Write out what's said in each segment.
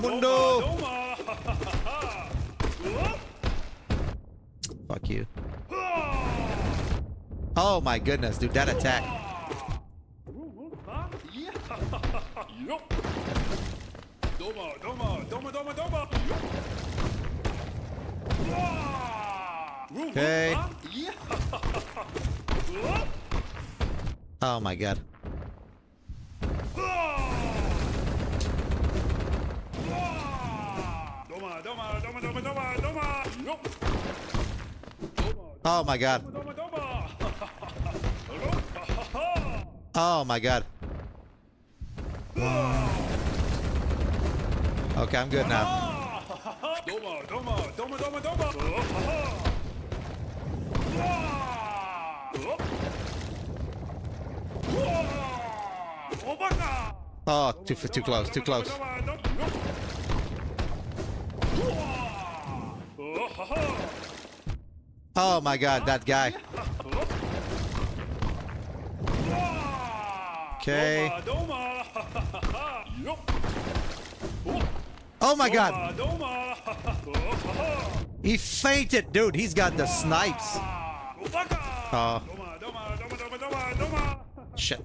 Mundo! Fuck you. Oh my goodness, dude, that attack. Okay. Oh my god. Oh my god. Oh my god. Okay, I'm good now. Oh, too too close, too close. Oh my god, that guy. Okay. Oh my god. He fainted, dude. He's got the snipes. Oh, shit.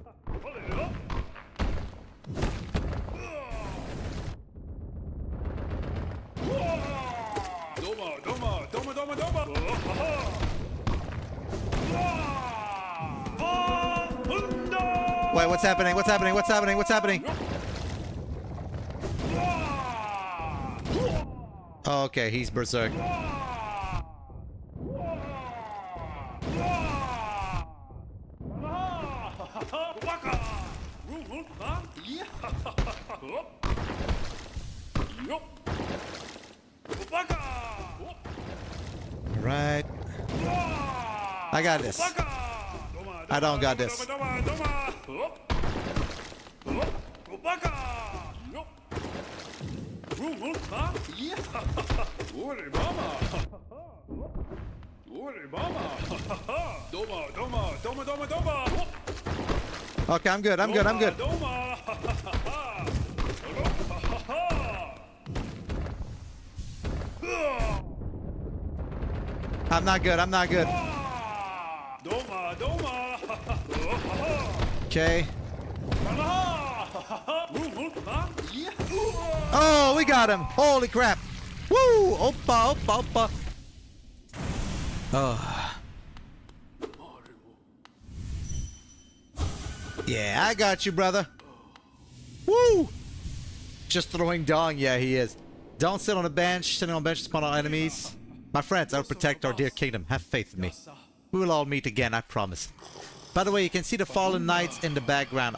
Wait, what's happening? What's happening? What's happening? What's happening? Oh, okay, he's berserk. Alright. I got this. I don't got this. Okay, I'm good. I'm good. I'm good. I'm not good. I'm not good. Okay. Oh, we got him. Holy crap. Woo! Oppa, oppa, oppa. Oh. Yeah, I got you, brother. Woo! Just throwing dong. Yeah, he is. Don't sit on a bench. Sitting on benches spawn on enemies. My friends, I'll protect our dear kingdom. Have faith in me. We will all meet again, I promise. By the way, you can see the fallen knights in the background.